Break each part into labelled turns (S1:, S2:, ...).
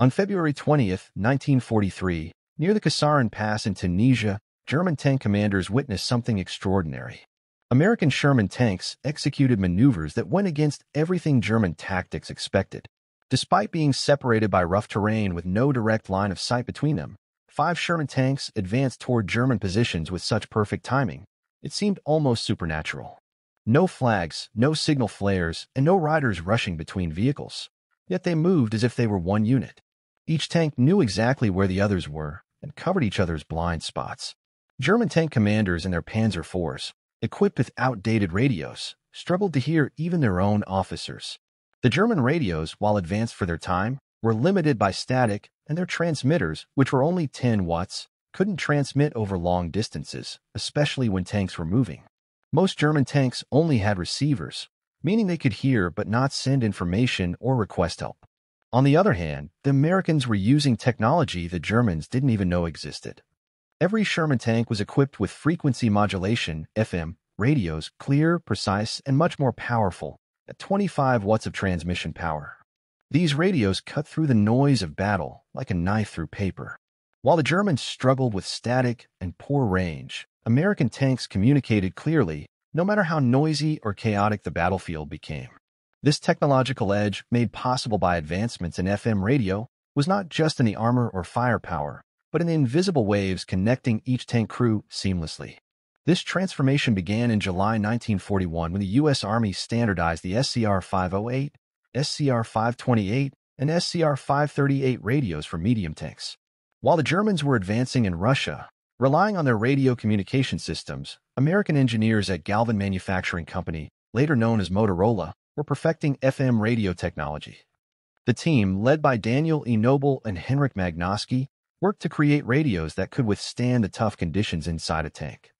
S1: On February 20, 1943, near the Kasserine Pass in Tunisia, German tank commanders witnessed something extraordinary. American Sherman tanks executed maneuvers that went against everything German tactics expected. Despite being separated by rough terrain with no direct line of sight between them, five Sherman tanks advanced toward German positions with such perfect timing, it seemed almost supernatural. No flags, no signal flares, and no riders rushing between vehicles. Yet they moved as if they were one unit. Each tank knew exactly where the others were and covered each other's blind spots. German tank commanders and their Panzer IVs, equipped with outdated radios, struggled to hear even their own officers. The German radios, while advanced for their time, were limited by static, and their transmitters, which were only 10 watts, couldn't transmit over long distances, especially when tanks were moving. Most German tanks only had receivers, meaning they could hear but not send information or request help. On the other hand, the Americans were using technology the Germans didn't even know existed. Every Sherman tank was equipped with frequency modulation, FM, radios, clear, precise, and much more powerful, at 25 watts of transmission power. These radios cut through the noise of battle like a knife through paper. While the Germans struggled with static and poor range, American tanks communicated clearly, no matter how noisy or chaotic the battlefield became. This technological edge, made possible by advancements in FM radio, was not just in the armor or firepower, but in the invisible waves connecting each tank crew seamlessly. This transformation began in July 1941 when the U.S. Army standardized the SCR-508, SCR-528, and SCR-538 radios for medium tanks. While the Germans were advancing in Russia, relying on their radio communication systems, American engineers at Galvin Manufacturing Company, later known as Motorola, were perfecting FM radio technology. The team, led by Daniel E. Noble and Henryk Magnuski, worked to create radios that could withstand the tough conditions inside a tank.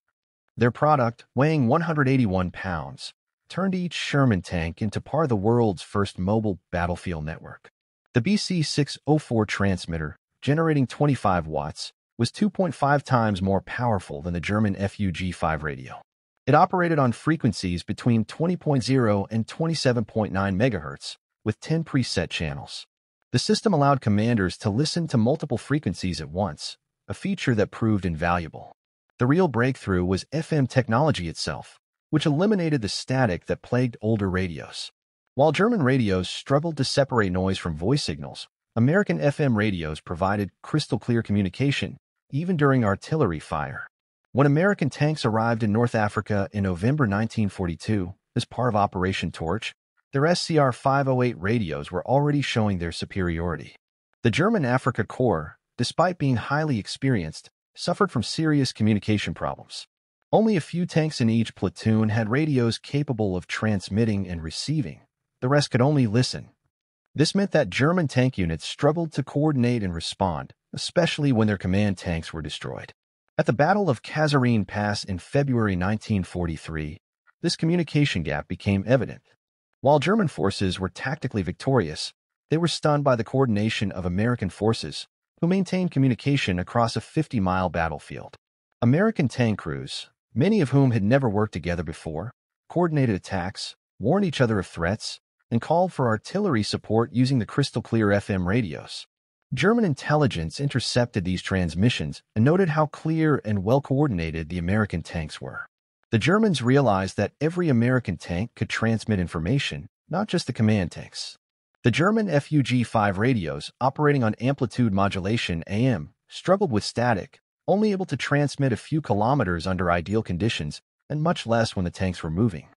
S1: Their product, weighing 181 pounds, turned each Sherman tank into part of the world's first mobile battlefield network. The BC-604 transmitter, generating 25 watts, was 2.5 times more powerful than the German FUG-5 radio. It operated on frequencies between 20.0 and 27.9 MHz, with 10 preset channels. The system allowed commanders to listen to multiple frequencies at once, a feature that proved invaluable. The real breakthrough was FM technology itself, which eliminated the static that plagued older radios. While German radios struggled to separate noise from voice signals, American FM radios provided crystal clear communication, even during artillery fire. When American tanks arrived in North Africa in November 1942 as part of Operation Torch, their SCR 508 radios were already showing their superiority. The German Afrika Korps, despite being highly experienced, suffered from serious communication problems. Only a few tanks in each platoon had radios capable of transmitting and receiving. The rest could only listen. This meant that German tank units struggled to coordinate and respond, especially when their command tanks were destroyed. At the Battle of Kasserine Pass in February 1943, this communication gap became evident. While German forces were tactically victorious, they were stunned by the coordination of American forces, who maintained communication across a 50-mile battlefield. American tank crews, many of whom had never worked together before, coordinated attacks, warned each other of threats, and called for artillery support using the crystal-clear FM radios. German intelligence intercepted these transmissions and noted how clear and well-coordinated the American tanks were. The Germans realized that every American tank could transmit information, not just the command tanks. The German FUG-5 radios, operating on amplitude modulation AM, struggled with static, only able to transmit a few kilometers under ideal conditions and much less when the tanks were moving.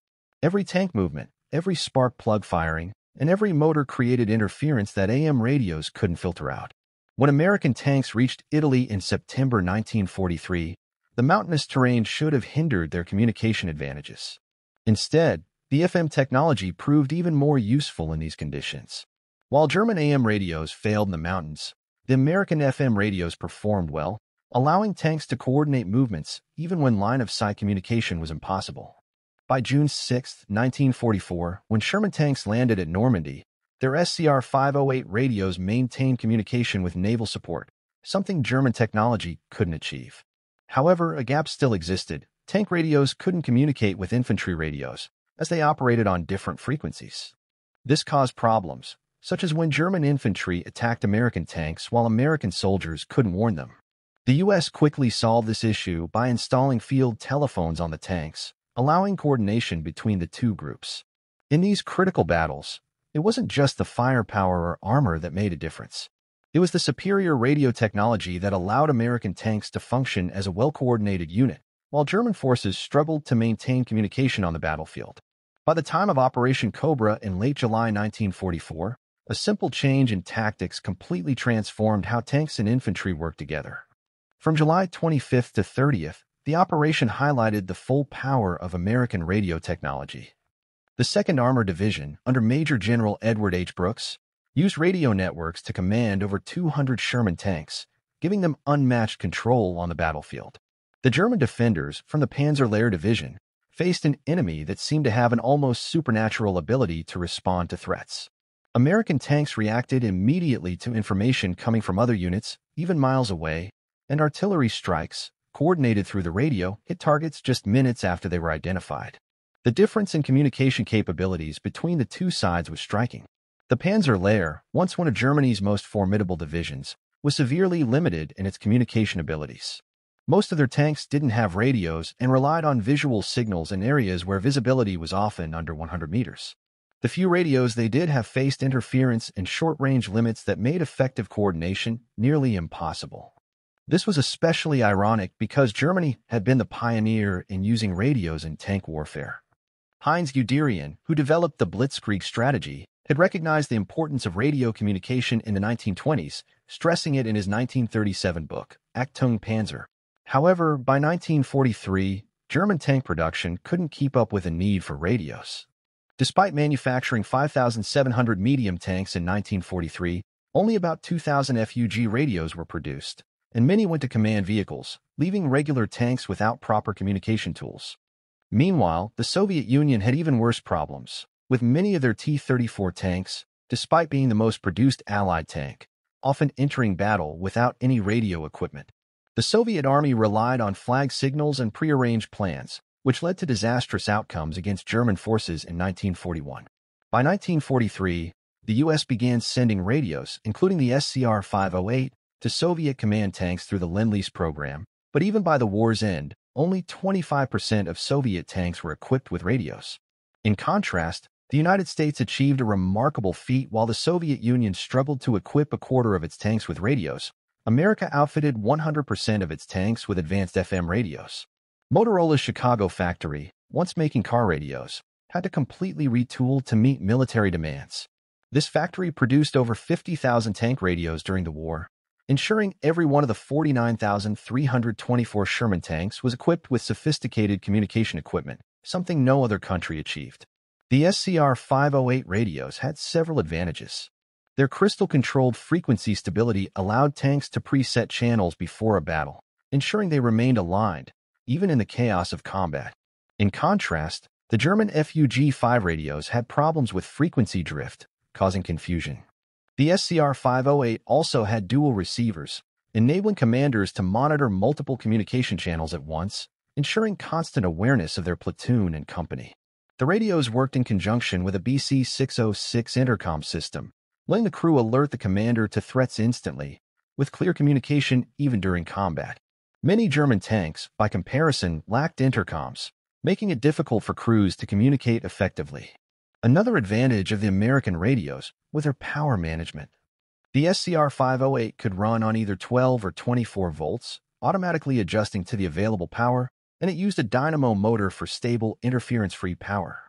S1: Every tank movement, every spark plug firing, and every motor created interference that AM radios couldn't filter out. When American tanks reached Italy in September 1943, the mountainous terrain should have hindered their communication advantages. Instead, the FM technology proved even more useful in these conditions. While German AM radios failed in the mountains, the American FM radios performed well, allowing tanks to coordinate movements even when line-of-sight communication was impossible. By June 6, 1944, when Sherman tanks landed at Normandy, their SCR-508 radios maintained communication with naval support, something German technology couldn't achieve. However, a gap still existed. Tank radios couldn't communicate with infantry radios, as they operated on different frequencies. This caused problems, such as when German infantry attacked American tanks while American soldiers couldn't warn them. The U.S. quickly solved this issue by installing field telephones on the tanks, allowing coordination between the two groups. In these critical battles, it wasn't just the firepower or armor that made a difference. It was the superior radio technology that allowed American tanks to function as a well-coordinated unit, while German forces struggled to maintain communication on the battlefield. By the time of Operation Cobra in late July 1944, a simple change in tactics completely transformed how tanks and infantry worked together. From July 25th to 30th, the operation highlighted the full power of American radio technology. The 2nd Armored Division, under Major General Edward H. Brooks, used radio networks to command over 200 Sherman tanks, giving them unmatched control on the battlefield. The German defenders from the Panzerlehr Division faced an enemy that seemed to have an almost supernatural ability to respond to threats. American tanks reacted immediately to information coming from other units, even miles away, and artillery strikes, coordinated through the radio, hit targets just minutes after they were identified. The difference in communication capabilities between the two sides was striking. The Panzerlehr, once one of Germany's most formidable divisions, was severely limited in its communication abilities. Most of their tanks didn't have radios and relied on visual signals in areas where visibility was often under 100 meters. The few radios they did have faced interference and short-range limits that made effective coordination nearly impossible. This was especially ironic because Germany had been the pioneer in using radios in tank warfare. Heinz Guderian, who developed the Blitzkrieg strategy, had recognized the importance of radio communication in the 1920s, stressing it in his 1937 book, Achtung Panzer. However, by 1943, German tank production couldn't keep up with the need for radios. Despite manufacturing 5,700 medium tanks in 1943, only about 2,000 FUG radios were produced, and many went to command vehicles, leaving regular tanks without proper communication tools. Meanwhile, the Soviet Union had even worse problems with many of their T-34 tanks, despite being the most produced Allied tank, often entering battle without any radio equipment. The Soviet Army relied on flag signals and prearranged plans, which led to disastrous outcomes against German forces in 1941. By 1943, the U.S. began sending radios, including the SCR-508, to Soviet command tanks through the Lend-Lease program, but even by the war's end, only 25% of Soviet tanks were equipped with radios. In contrast, the United States achieved a remarkable feat while the Soviet Union struggled to equip a quarter of its tanks with radios. America outfitted 100% of its tanks with advanced FM radios. Motorola's Chicago factory, once making car radios, had to completely retool to meet military demands. This factory produced over 50,000 tank radios during the war, ensuring every one of the 49,324 Sherman tanks was equipped with sophisticated communication equipment, something no other country achieved. The SCR 508 radios had several advantages. Their crystal-controlled frequency stability allowed tanks to preset channels before a battle, ensuring they remained aligned, even in the chaos of combat. In contrast, the German FUG-5 radios had problems with frequency drift, causing confusion. The SCR 508 also had dual receivers, enabling commanders to monitor multiple communication channels at once, ensuring constant awareness of their platoon and company. The radios worked in conjunction with a BC-606 intercom system, letting the crew alert the commander to threats instantly, with clear communication even during combat. Many German tanks, by comparison, lacked intercoms, making it difficult for crews to communicate effectively. Another advantage of the American radios was their power management. The SCR-508 could run on either 12 or 24 volts, automatically adjusting to the available power and it used a dynamo motor for stable, interference-free power.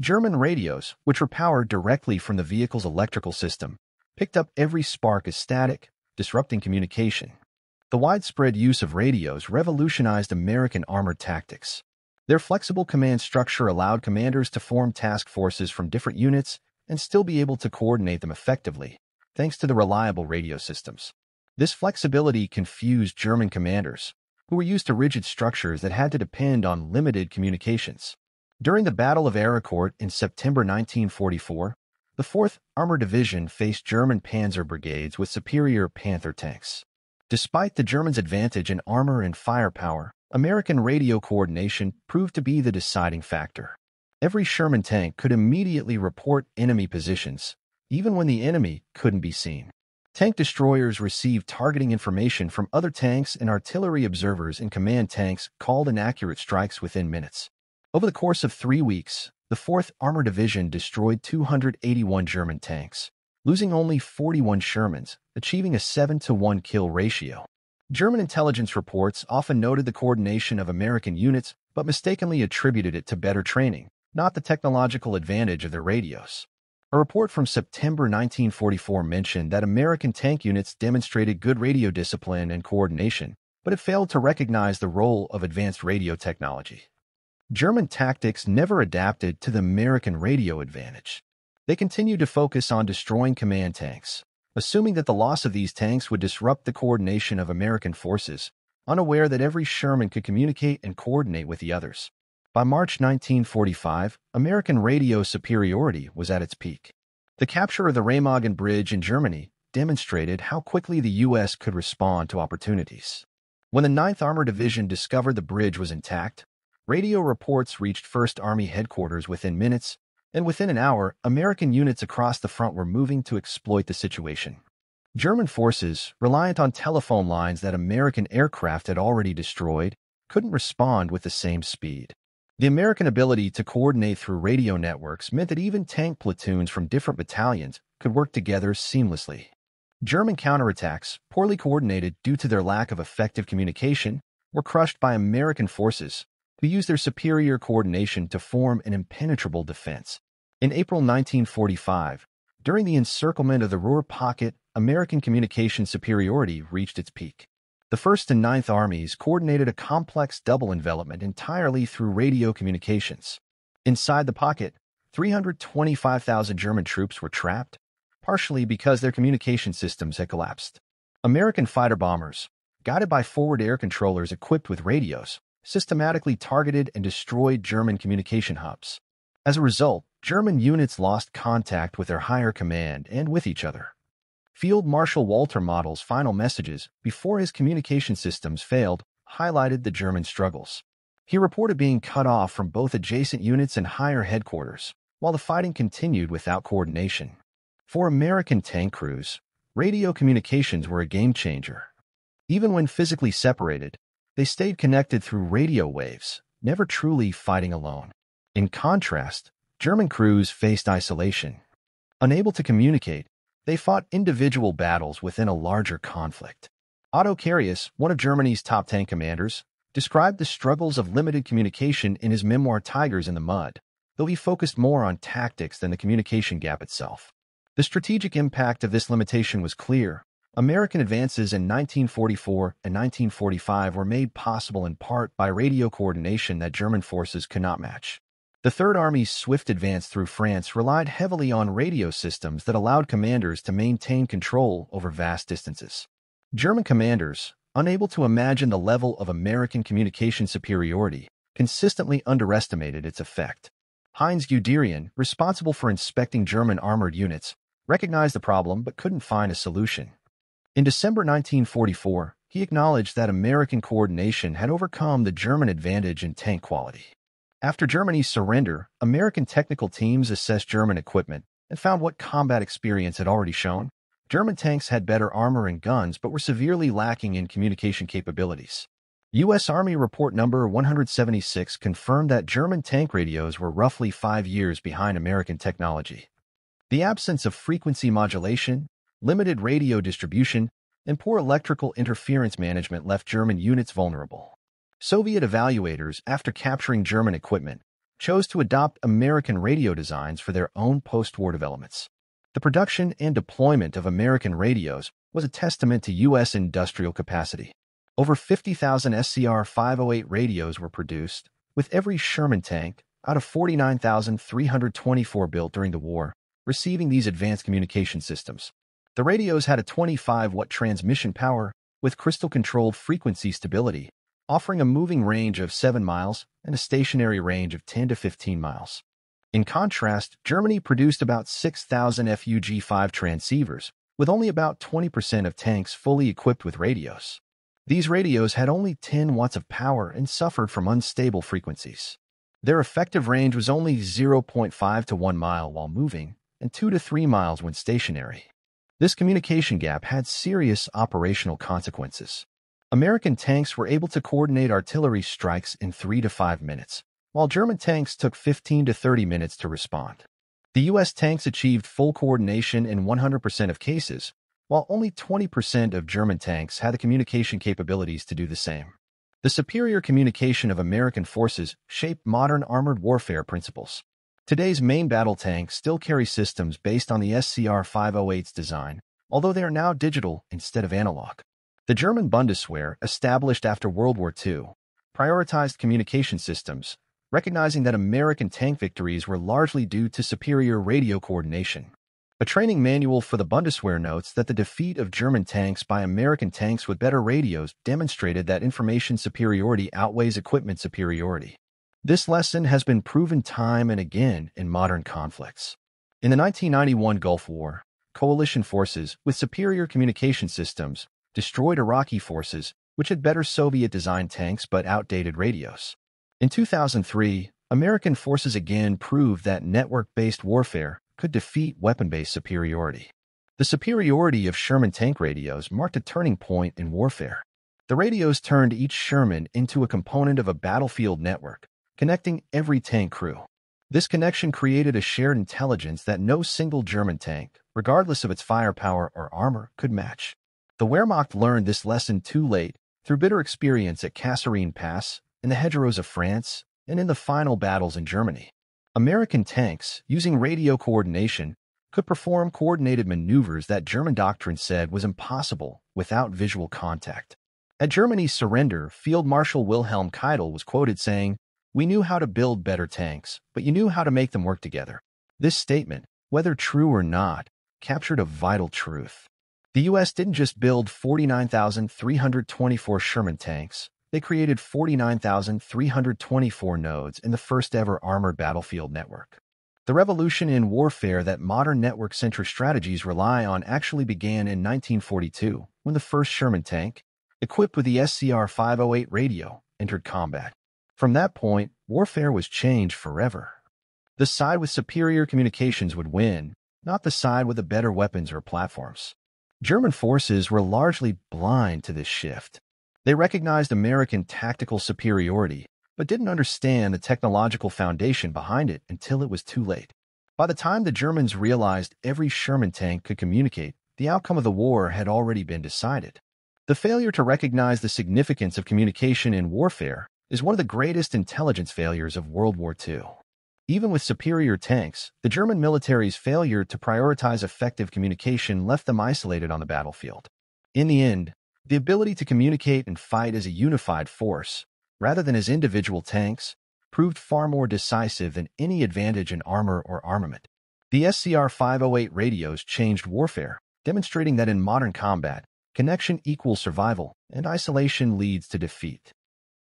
S1: German radios, which were powered directly from the vehicle's electrical system, picked up every spark as static, disrupting communication. The widespread use of radios revolutionized American armored tactics. Their flexible command structure allowed commanders to form task forces from different units and still be able to coordinate them effectively, thanks to the reliable radio systems. This flexibility confused German commanders, who were used to rigid structures that had to depend on limited communications. During the Battle of Arracourt in September 1944, the 4th Armored Division faced German panzer brigades with superior Panther tanks. Despite the Germans' advantage in armor and firepower, American radio coordination proved to be the deciding factor. Every Sherman tank could immediately report enemy positions, even when the enemy couldn't be seen. Tank destroyers received targeting information from other tanks and artillery observers in command tanks called inaccurate strikes within minutes. Over the course of three weeks, the 4th Armored Division destroyed 281 German tanks, losing only 41 Shermans, achieving a 7 to 1 kill ratio. German intelligence reports often noted the coordination of American units, but mistakenly attributed it to better training, not the technological advantage of their radios. A report from September 1944 mentioned that American tank units demonstrated good radio discipline and coordination, but it failed to recognize the role of advanced radio technology. German tactics never adapted to the American radio advantage. They continued to focus on destroying command tanks, assuming that the loss of these tanks would disrupt the coordination of American forces, unaware that every Sherman could communicate and coordinate with the others. By March 1945, American radio superiority was at its peak. The capture of the Remagen Bridge in Germany demonstrated how quickly the U.S. could respond to opportunities. When the 9th Armored Division discovered the bridge was intact, radio reports reached 1st Army headquarters within minutes and within an hour, American units across the front were moving to exploit the situation. German forces, reliant on telephone lines that American aircraft had already destroyed, couldn't respond with the same speed. The American ability to coordinate through radio networks meant that even tank platoons from different battalions could work together seamlessly. German counterattacks, poorly coordinated due to their lack of effective communication, were crushed by American forces, who used their superior coordination to form an impenetrable defense. In April 1945, during the encirclement of the Ruhr Pocket, American communication superiority reached its peak. The 1st and 9th Armies coordinated a complex double envelopment entirely through radio communications. Inside the pocket, 325,000 German troops were trapped, partially because their communication systems had collapsed. American fighter bombers, guided by forward air controllers equipped with radios, systematically targeted and destroyed German communication hubs. As a result, German units lost contact with their higher command and with each other. Field Marshal Walter Model's final messages before his communication systems failed highlighted the German struggles. He reported being cut off from both adjacent units and higher headquarters, while the fighting continued without coordination. For American tank crews, radio communications were a game changer. Even when physically separated, they stayed connected through radio waves, never truly fighting alone. In contrast, German crews faced isolation. Unable to communicate, they fought individual battles within a larger conflict. Otto Carius, one of Germany's top tank commanders, described the struggles of limited communication in his memoir Tigers in the Mud, though he focused more on tactics than the communication gap itself. The strategic impact of this limitation was clear. American advances in 1944 and 1945 were made possible in part by radio coordination that German forces could not match. The Third Army's swift advance through France relied heavily on radio systems that allowed commanders to maintain control over vast distances. German commanders, unable to imagine the level of American communication superiority, consistently underestimated its effect. Heinz Guderian, responsible for inspecting German armored units, recognized the problem but couldn't find a solution. In December 1944, he acknowledged that American coordination had overcome the German advantage in tank quality. After Germany's surrender, American technical teams assessed German equipment and found what combat experience had already shown. German tanks had better armor and guns but were severely lacking in communication capabilities. U.S. Army Report Number 176 confirmed that German tank radios were roughly five years behind American technology. The absence of frequency modulation, limited radio distribution, and poor electrical interference management left German units vulnerable. Soviet evaluators, after capturing German equipment, chose to adopt American radio designs for their own post-war developments. The production and deployment of American radios was a testament to U.S. industrial capacity. Over 50,000 SCR-508 radios were produced, with every Sherman tank, out of 49,324 built during the war, receiving these advanced communication systems. The radios had a 25-watt transmission power with crystal-controlled frequency stability offering a moving range of 7 miles and a stationary range of 10 to 15 miles. In contrast, Germany produced about 6,000 FUG-5 transceivers, with only about 20% of tanks fully equipped with radios. These radios had only 10 watts of power and suffered from unstable frequencies. Their effective range was only 0.5 to 1 mile while moving, and 2 to 3 miles when stationary. This communication gap had serious operational consequences. American tanks were able to coordinate artillery strikes in 3 to 5 minutes, while German tanks took 15 to 30 minutes to respond. The U.S. tanks achieved full coordination in 100% of cases, while only 20% of German tanks had the communication capabilities to do the same. The superior communication of American forces shaped modern armored warfare principles. Today's main battle tanks still carry systems based on the SCR-508's design, although they are now digital instead of analog. The German Bundeswehr, established after World War II, prioritized communication systems, recognizing that American tank victories were largely due to superior radio coordination. A training manual for the Bundeswehr notes that the defeat of German tanks by American tanks with better radios demonstrated that information superiority outweighs equipment superiority. This lesson has been proven time and again in modern conflicts. In the 1991 Gulf War, coalition forces with superior communication systems destroyed Iraqi forces which had better Soviet-designed tanks but outdated radios. In 2003, American forces again proved that network-based warfare could defeat weapon-based superiority. The superiority of Sherman tank radios marked a turning point in warfare. The radios turned each Sherman into a component of a battlefield network, connecting every tank crew. This connection created a shared intelligence that no single German tank, regardless of its firepower or armor, could match. The Wehrmacht learned this lesson too late through bitter experience at Kasserine Pass, in the hedgerows of France, and in the final battles in Germany. American tanks, using radio coordination, could perform coordinated maneuvers that German doctrine said was impossible without visual contact. At Germany's surrender, Field Marshal Wilhelm Keitel was quoted saying, We knew how to build better tanks, but you knew how to make them work together. This statement, whether true or not, captured a vital truth. The U.S. didn't just build 49,324 Sherman tanks. They created 49,324 nodes in the first-ever armored battlefield network. The revolution in warfare that modern network-centric strategies rely on actually began in 1942, when the first Sherman tank, equipped with the SCR-508 radio, entered combat. From that point, warfare was changed forever. The side with superior communications would win, not the side with the better weapons or platforms. German forces were largely blind to this shift. They recognized American tactical superiority, but didn't understand the technological foundation behind it until it was too late. By the time the Germans realized every Sherman tank could communicate, the outcome of the war had already been decided. The failure to recognize the significance of communication in warfare is one of the greatest intelligence failures of World War II. Even with superior tanks, the German military's failure to prioritize effective communication left them isolated on the battlefield. In the end, the ability to communicate and fight as a unified force, rather than as individual tanks, proved far more decisive than any advantage in armor or armament. The SCR-508 radios changed warfare, demonstrating that in modern combat, connection equals survival and isolation leads to defeat.